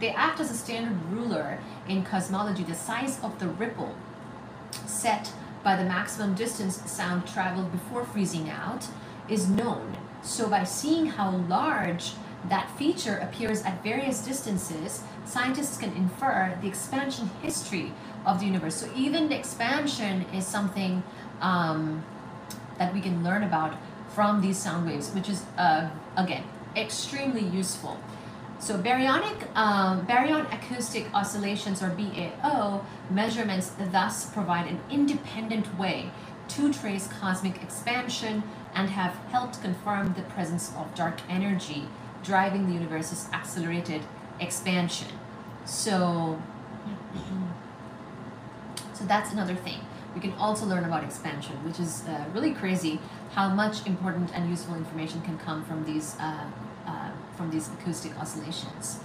they act as a standard ruler in cosmology. The size of the ripple set by the maximum distance sound traveled before freezing out is known. So by seeing how large that feature appears at various distances, scientists can infer the expansion history of the universe. So even the expansion is something um, that we can learn about from these sound waves, which is, uh, again, extremely useful. So baryonic, um, baryon acoustic oscillations or BAO measurements thus provide an independent way to trace cosmic expansion and have helped confirm the presence of dark energy driving the universe's accelerated expansion. So, so that's another thing. We can also learn about expansion, which is uh, really crazy how much important and useful information can come from these uh, uh, from these acoustic oscillations.